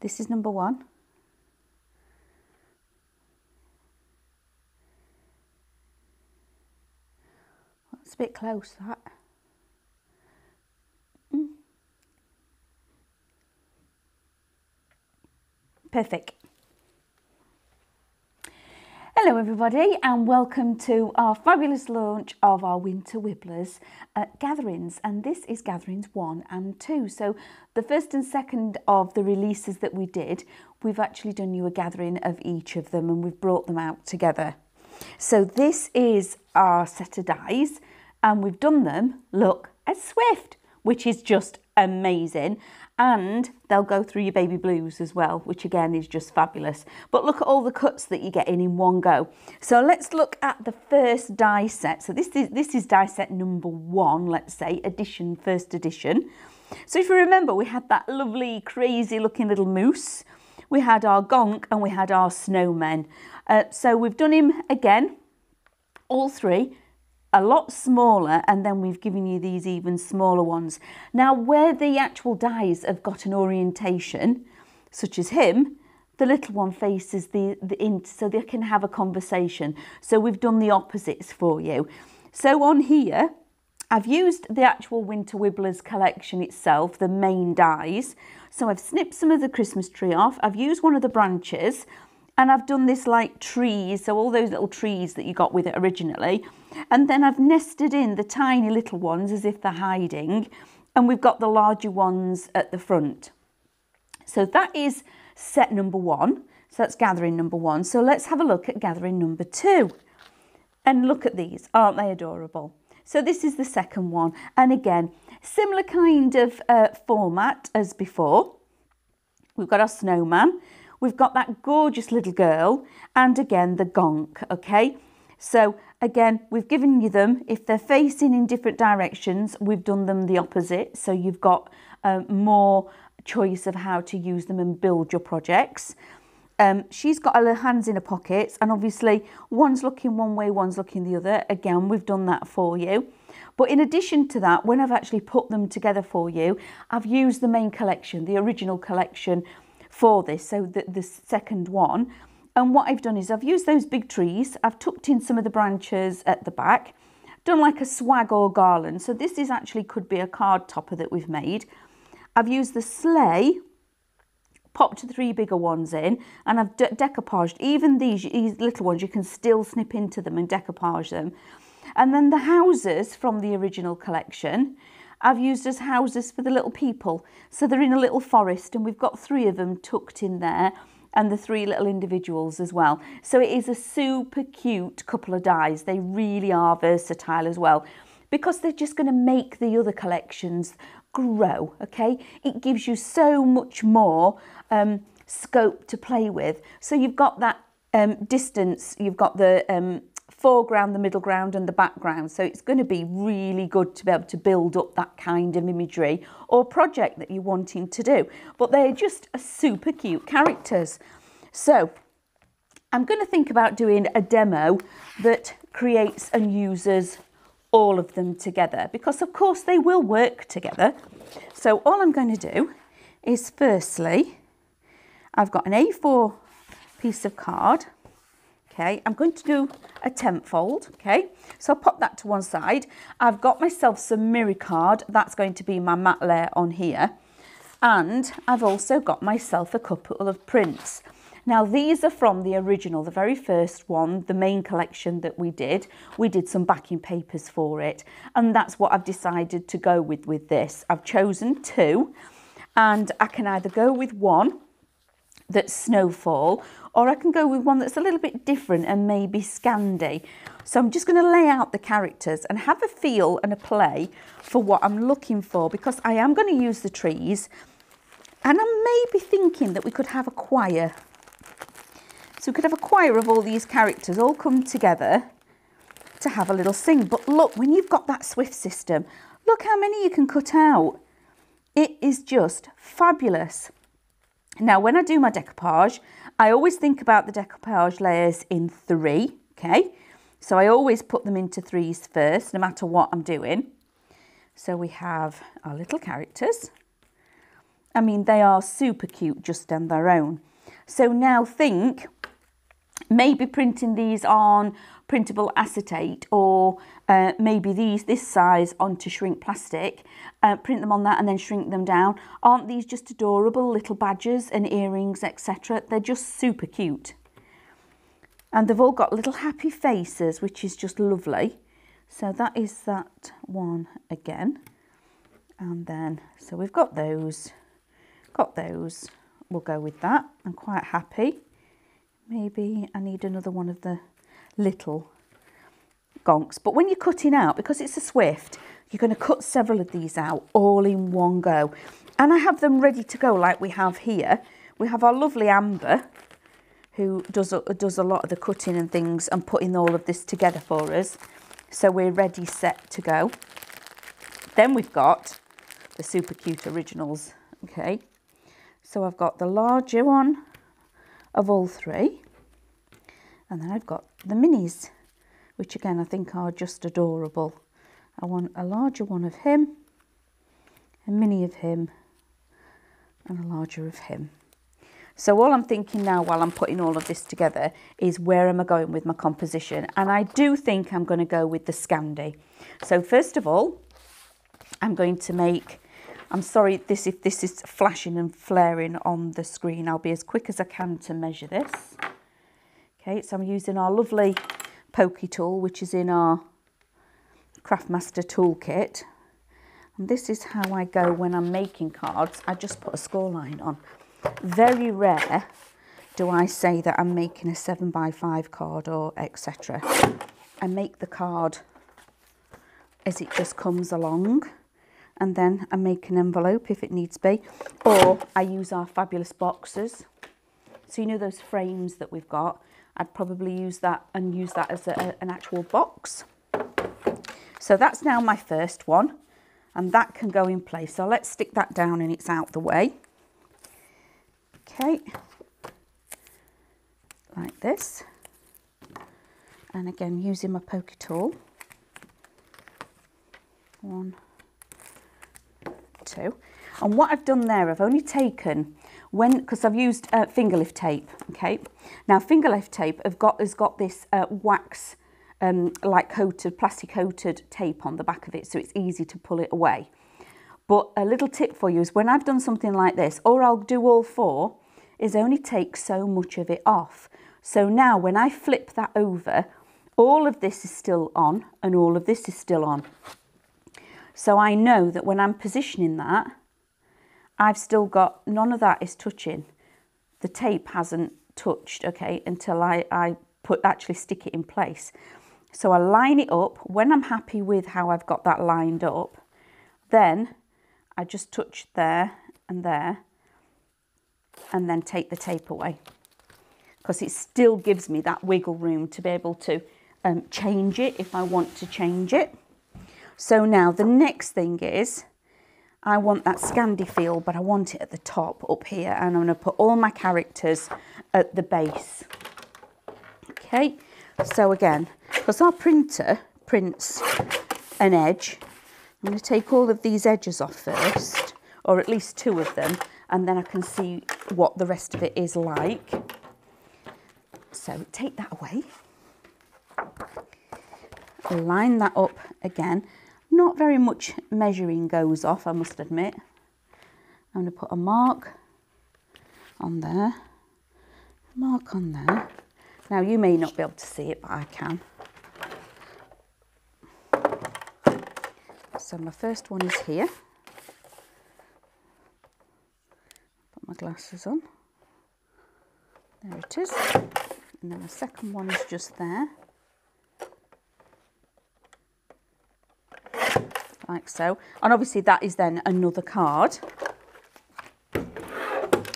This is number one. That's a bit close, that. Mm. Perfect. Hello everybody and welcome to our fabulous launch of our Winter Wibblers uh, gatherings. And this is gatherings 1 and 2 so the first and second of the releases that we did we've actually done you a gathering of each of them and we've brought them out together. So this is our set of dies and we've done them look as Swift which is just amazing and they'll go through your baby blues as well, which again is just fabulous. But look at all the cuts that you get in in one go. So let's look at the first die set. So this is, this is die set number one, let's say, edition, first edition. So if you remember, we had that lovely, crazy looking little moose. We had our gonk and we had our snowmen. Uh, so we've done him again, all three, a lot smaller and then we've given you these even smaller ones. Now where the actual dies have got an orientation, such as him, the little one faces the, the so they can have a conversation. So we've done the opposites for you. So on here, I've used the actual Winter Wibblers collection itself, the main dies. So I've snipped some of the Christmas tree off. I've used one of the branches and I've done this like trees, so all those little trees that you got with it originally. And then I've nested in the tiny little ones as if they're hiding, and we've got the larger ones at the front. So that is set number one. So that's gathering number one. So let's have a look at gathering number two. And look at these, aren't they adorable? So this is the second one. And again, similar kind of uh, format as before. We've got our snowman. We've got that gorgeous little girl and again the gonk, okay? So again, we've given you them. If they're facing in different directions, we've done them the opposite. So you've got uh, more choice of how to use them and build your projects. Um, she's got her hands in her pockets and obviously one's looking one way, one's looking the other. Again, we've done that for you. But in addition to that, when I've actually put them together for you, I've used the main collection, the original collection for this, so the, the second one. And what I've done is I've used those big trees, I've tucked in some of the branches at the back, done like a swag or garland. So this is actually could be a card topper that we've made. I've used the sleigh, popped three bigger ones in, and I've de decoupaged. Even these, these little ones, you can still snip into them and decoupage them. And then the houses from the original collection, I've used as houses for the little people. So they're in a little forest and we've got three of them tucked in there and the three little individuals as well. So it is a super cute couple of dies. They really are versatile as well because they're just going to make the other collections grow, okay? It gives you so much more um, scope to play with. So you've got that um, distance, you've got the um, foreground, the middle ground and the background. So it's going to be really good to be able to build up that kind of imagery or project that you're wanting to do. But they're just super cute characters. So I'm going to think about doing a demo that creates and uses all of them together because of course they will work together. So all I'm going to do is firstly, I've got an A4 piece of card okay I'm going to do a tent fold okay? So I'll pop that to one side. I've got myself some mirror card. That's going to be my matte layer on here. And I've also got myself a couple of prints. Now these are from the original the very first one the main collection that we did. We did some backing papers for it. And that's what I've decided to go with with this. I've chosen two and I can either go with one that's snowfall or I can go with one that's a little bit different and maybe Scandi. So I'm just going to lay out the characters and have a feel and a play for what I'm looking for because I am going to use the trees and I'm maybe thinking that we could have a choir. So we could have a choir of all these characters all come together to have a little sing. But look, when you've got that Swift system, look how many you can cut out. It is just fabulous. Now, when I do my decoupage, I always think about the decoupage layers in three, okay? So I always put them into threes first, no matter what I'm doing. So we have our little characters. I mean, they are super cute just on their own. So now think maybe printing these on printable acetate or uh, maybe these this size onto shrink plastic uh, print them on that and then shrink them down. Aren't these just adorable little badges and earrings etc they're just super cute. And they've all got little happy faces which is just lovely. So that is that one again. And then so we've got those got those. We'll go with that. I'm quite happy. Maybe I need another one of the little gonks. But when you're cutting out, because it's a Swift, you're going to cut several of these out all in one go. And I have them ready to go like we have here. We have our lovely Amber, who does a, does a lot of the cutting and things and putting all of this together for us. So we're ready, set to go. Then we've got the super cute originals, okay? So I've got the larger one of all three. And then I've got the minis, which again I think are just adorable. I want a larger one of him, a mini of him, and a larger of him. So all I'm thinking now while I'm putting all of this together is where am I going with my composition? And I do think I'm going to go with the Scandi. So first of all, I'm going to make, I'm sorry this if this is flashing and flaring on the screen, I'll be as quick as I can to measure this. Okay, so I'm using our lovely pokey tool, which is in our Craftmaster toolkit. And this is how I go when I'm making cards. I just put a score line on. Very rare do I say that I'm making a 7 by 5 card or etc. I make the card as it just comes along and then I make an envelope if it needs be or I use our fabulous boxes so you know those frames that we've got I'd probably use that and use that as a, an actual box. So that's now my first one and that can go in place. So let's stick that down and it's out the way. Okay, like this. And again, using my poker tool. One, two. And what I've done there, I've only taken when because I've used uh, finger lift tape okay? Now finger lift tape have got has got this uh, wax um, like coated plastic coated tape on the back of it so it's easy to pull it away. But a little tip for you is when I've done something like this or I'll do all four is only take so much of it off. So now when I flip that over all of this is still on and all of this is still on. So I know that when I'm positioning that I've still got, none of that is touching. The tape hasn't touched, okay, until I, I put actually stick it in place. So I line it up. When I'm happy with how I've got that lined up, then I just touch there and there and then take the tape away because it still gives me that wiggle room to be able to um, change it if I want to change it. So now the next thing is I want that Scandi feel, but I want it at the top up here. And I'm going to put all my characters at the base. Okay, so again, because our printer prints an edge, I'm going to take all of these edges off first, or at least two of them, and then I can see what the rest of it is like. So take that away. Line that up again. Not very much measuring goes off, I must admit. I'm going to put a mark on there, mark on there. Now you may not be able to see it, but I can. So my first one is here. Put my glasses on. There it is. And then the second one is just there. Like so. And obviously that is then another card,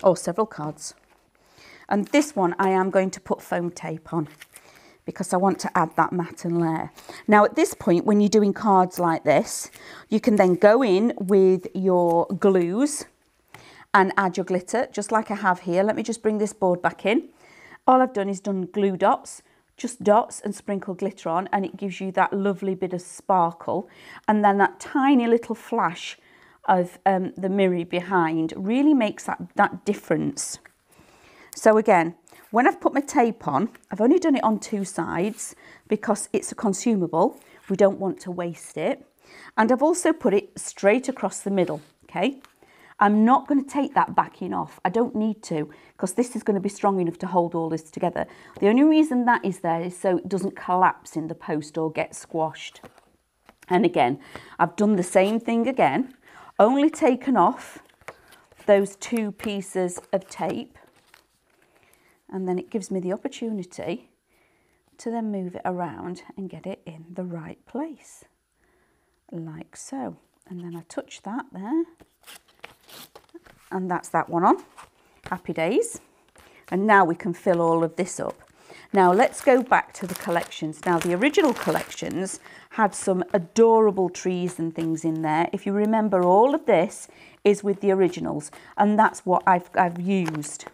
or several cards. And this one I am going to put foam tape on because I want to add that matte and layer. Now at this point, when you're doing cards like this, you can then go in with your glues and add your glitter, just like I have here. Let me just bring this board back in. All I've done is done glue dots just dots and sprinkle glitter on and it gives you that lovely bit of sparkle and then that tiny little flash of um, the mirror behind really makes that, that difference. So again, when I've put my tape on, I've only done it on two sides because it's a consumable. We don't want to waste it. And I've also put it straight across the middle, okay? I'm not going to take that backing off. I don't need to because this is going to be strong enough to hold all this together. The only reason that is there is so it doesn't collapse in the post or get squashed. And again, I've done the same thing again, only taken off those two pieces of tape and then it gives me the opportunity to then move it around and get it in the right place like so and then I touch that there and that's that one on. Happy days. And now we can fill all of this up. Now let's go back to the collections. Now the original collections had some adorable trees and things in there. If you remember all of this is with the originals. And that's what I've, I've used.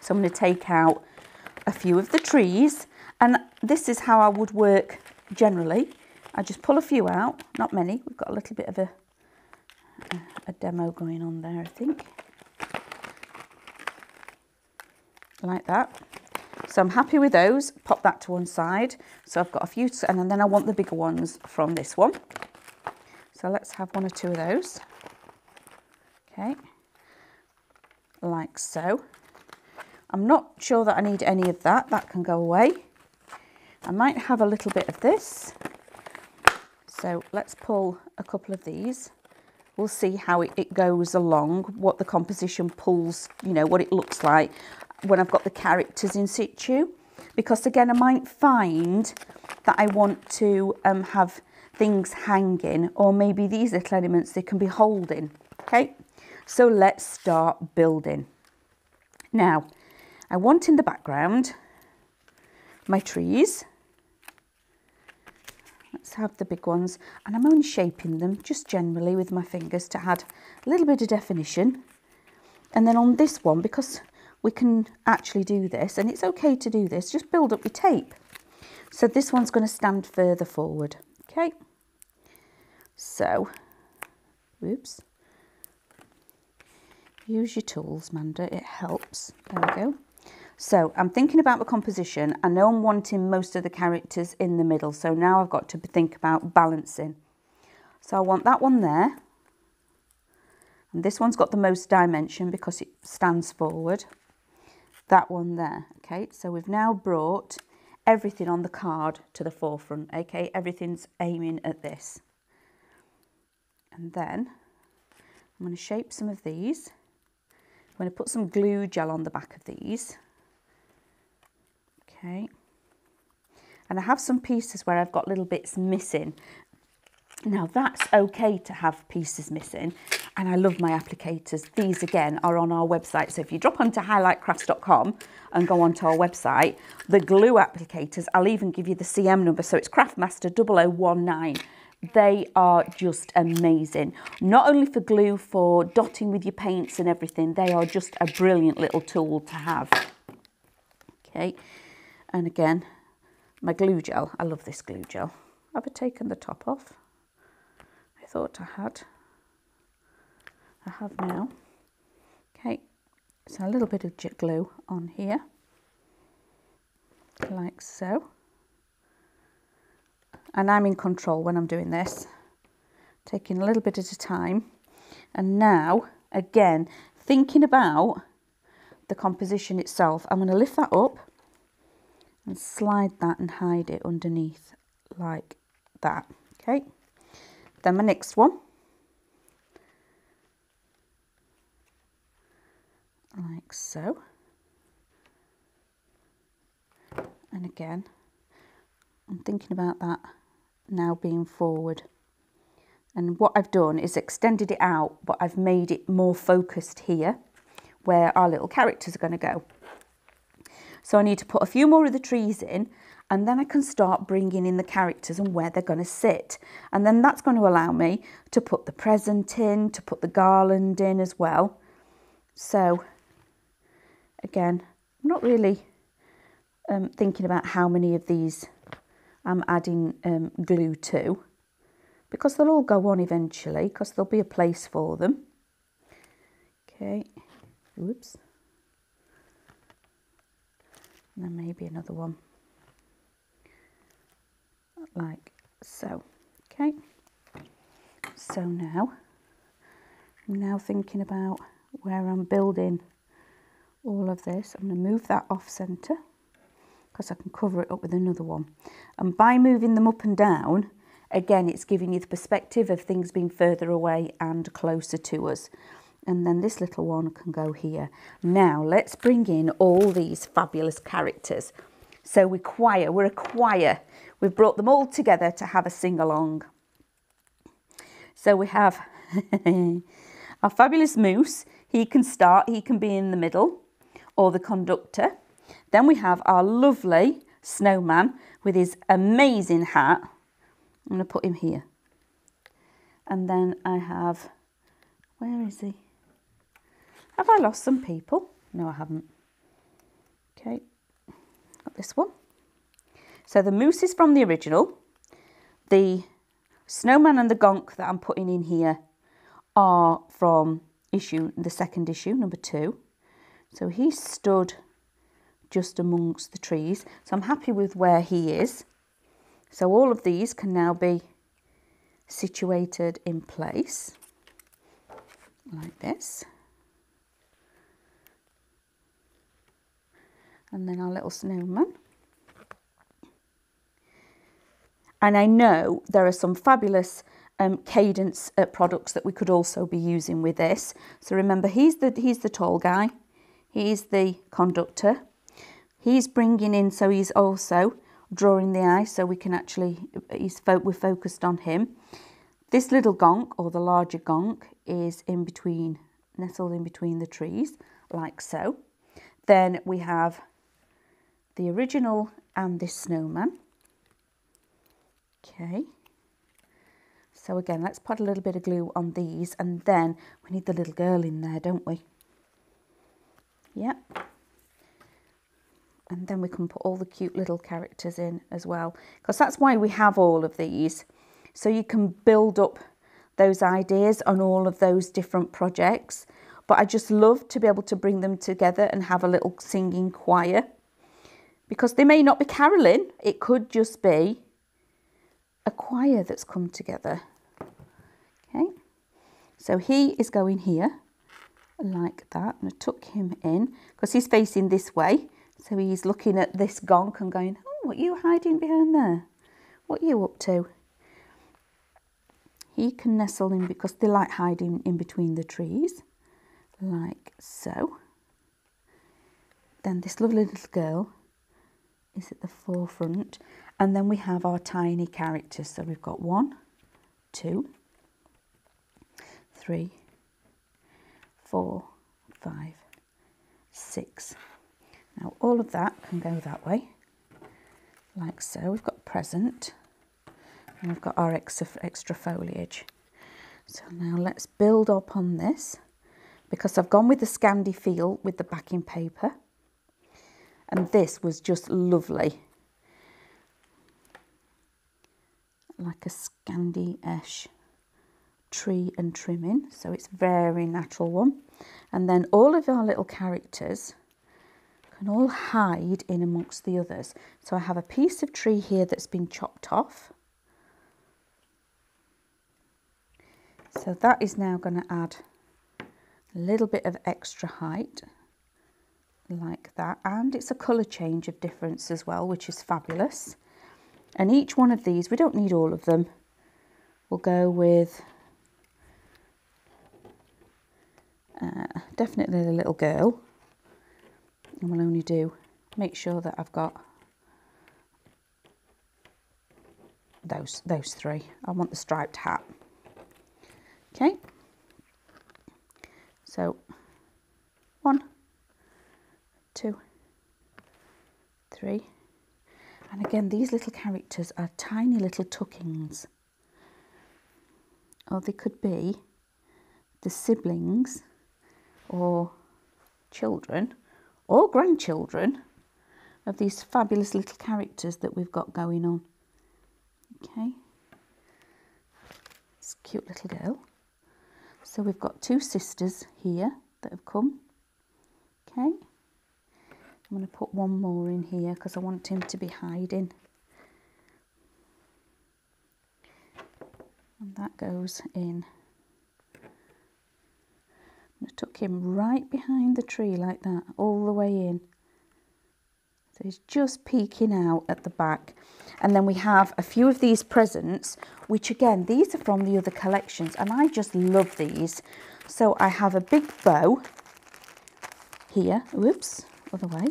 So I'm going to take out a few of the trees. And this is how I would work generally. I just pull a few out, not many. We've got a little bit of a, a demo going on there, I think. Like that. So I'm happy with those. Pop that to one side. So I've got a few, and then I want the bigger ones from this one. So let's have one or two of those. Okay, like so. I'm not sure that I need any of that. That can go away. I might have a little bit of this. So let's pull a couple of these. We'll see how it, it goes along, what the composition pulls, you know, what it looks like when I've got the characters in situ. Because again, I might find that I want to um, have things hanging or maybe these little elements they can be holding. Okay, so let's start building. Now, I want in the background my trees. Have the big ones. And I'm only shaping them just generally with my fingers to add a little bit of definition. And then on this one, because we can actually do this, and it's okay to do this, just build up your tape. So this one's going to stand further forward. Okay. So, oops. Use your tools, Manda, it helps. There we go. So I'm thinking about the composition. I know I'm wanting most of the characters in the middle. So now I've got to think about balancing. So I want that one there. And this one's got the most dimension because it stands forward. That one there. Okay, so we've now brought everything on the card to the forefront. Okay, everything's aiming at this. And then I'm going to shape some of these. I'm going to put some glue gel on the back of these okay and I have some pieces where I've got little bits missing now that's okay to have pieces missing and I love my applicators. These again are on our website. So if you drop onto highlightcrafts.com and go onto our website, the glue applicators, I'll even give you the CM number. So it's Craftmaster 0019. They are just amazing. Not only for glue, for dotting with your paints and everything, they are just a brilliant little tool to have. Okay, and again, my glue gel. I love this glue gel. Have I taken the top off? I thought I had. I have now. Okay, so a little bit of glue on here, like so. And I'm in control when I'm doing this, taking a little bit at a time. And now, again, thinking about the composition itself, I'm going to lift that up and slide that and hide it underneath like that okay? Then my next one. Like so. And again I'm thinking about that now being forward. And what I've done is extended it out but I've made it more focused here where our little characters are going to go so I need to put a few more of the trees in and then I can start bringing in the characters and where they're going to sit. And then that's going to allow me to put the present in, to put the garland in as well. So again, I'm not really um, thinking about how many of these I'm adding um, glue to because they'll all go on eventually because there'll be a place for them. Okay, whoops. And then maybe another one like so. Okay, so now I'm now thinking about where I'm building all of this. I'm going to move that off centre because I can cover it up with another one. And by moving them up and down, again, it's giving you the perspective of things being further away and closer to us. And then this little one can go here. Now, let's bring in all these fabulous characters. So we choir, we're a choir. We've brought them all together to have a sing-along. So we have our fabulous moose. He can start, he can be in the middle, or the conductor. Then we have our lovely snowman with his amazing hat. I'm going to put him here. And then I have, where is he? Have I lost some people? No, I haven't. Okay, got this one. So the moose is from the original. The snowman and the gonk that I'm putting in here are from issue, the second issue, number two. So he stood just amongst the trees. So I'm happy with where he is. So all of these can now be situated in place like this. Then our little snowman. And I know there are some fabulous um, cadence uh, products that we could also be using with this. So remember, he's the, he's the tall guy. He's the conductor. He's bringing in, so he's also drawing the eye so we can actually, he's fo we're focused on him. This little gonk, or the larger gonk, is in between, nestled in between the trees, like so. Then we have the original and this snowman. Okay. So again, let's put a little bit of glue on these and then we need the little girl in there, don't we? Yep and then we can put all the cute little characters in as well because that's why we have all of these so you can build up those ideas on all of those different projects but I just love to be able to bring them together and have a little singing choir because they may not be caroling it could just be a choir that's come together okay so he is going here like that. Going to tuck him in because he's facing this way so he's looking at this gonk and going, oh, what are you hiding behind there? What are you up to? He can nestle in because they like hiding in between the trees, like so. Then this lovely little girl is at the forefront. And then we have our tiny characters. So we've got one, two, three, four, five, six, now all of that can go that way, like so. We've got present and we've got our extra, extra foliage. So now let's build up on this because I've gone with the Scandi feel with the backing paper. And this was just lovely. Like a Scandi-ish tree and trimming. So it's very natural one. And then all of our little characters can all hide in amongst the others. So I have a piece of tree here that's been chopped off. So that is now going to add a little bit of extra height like that. And it's a colour change of difference as well which is fabulous. And each one of these we don't need all of them. We'll go with uh, definitely the little girl. And we'll only do make sure that I've got those those three. I want the striped hat. Okay. So one two three and again these little characters are tiny little tuckings or they could be the siblings or children or grandchildren of these fabulous little characters that we've got going on. Okay. it's a cute little girl. So we've got two sisters here that have come. Okay. I'm going to put one more in here because I want him to be hiding. And that goes in. I'm going to tuck him right behind the tree like that, all the way in. So he's just peeking out at the back. And then we have a few of these presents, which again, these are from the other collections, and I just love these. So I have a big bow here. Whoops, other way.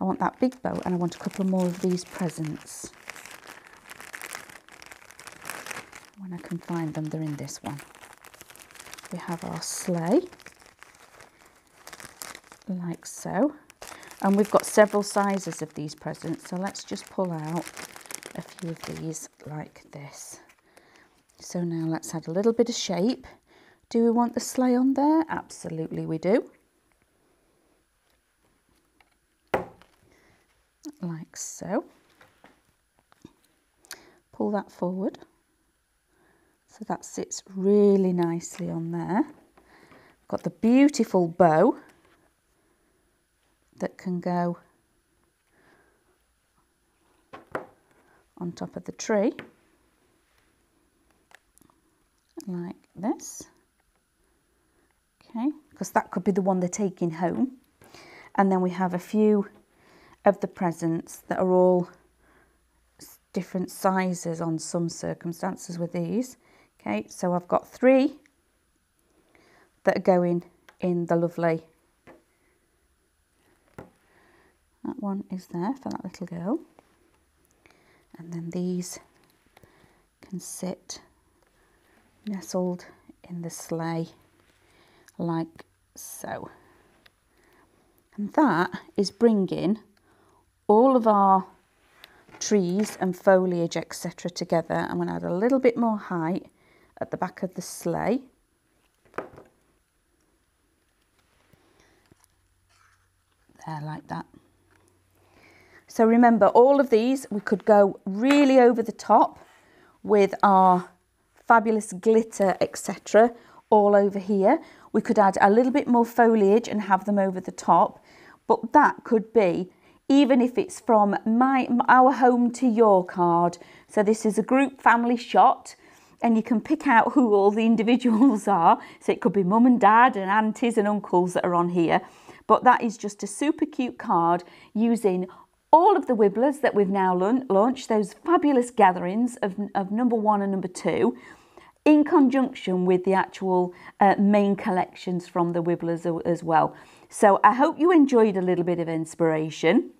I want that big bow, and I want a couple more of these presents. When I can find them, they're in this one. We have our sleigh, like so. And we've got several sizes of these presents, so let's just pull out a few of these like this. So now let's add a little bit of shape. Do we want the sleigh on there? Absolutely we do. Like so. Pull that forward. So that sits really nicely on there. Got the beautiful bow that can go on top of the tree like this okay because that could be the one they're taking home and then we have a few of the presents that are all different sizes on some circumstances with these okay so I've got three that are going in the lovely that one is there for that little girl. And then these can sit nestled in the sleigh like so. And that is bringing all of our trees and foliage etc together. I'm going to add a little bit more height at the back of the sleigh. There like that. So remember, all of these, we could go really over the top with our fabulous glitter, etc. all over here. We could add a little bit more foliage and have them over the top. But that could be, even if it's from my our home to your card. So this is a group family shot and you can pick out who all the individuals are. So it could be mum and dad and aunties and uncles that are on here. But that is just a super cute card using all of the Wibblers that we've now launched, those fabulous gatherings of, of number one and number two, in conjunction with the actual uh, main collections from the Wibblers as well. So I hope you enjoyed a little bit of inspiration.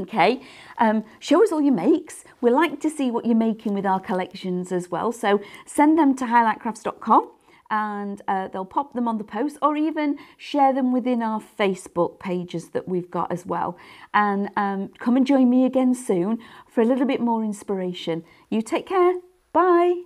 Okay, um, show us all your makes. We like to see what you're making with our collections as well. So send them to highlightcrafts.com and uh, they'll pop them on the post or even share them within our Facebook pages that we've got as well. And um, come and join me again soon for a little bit more inspiration. You take care. Bye.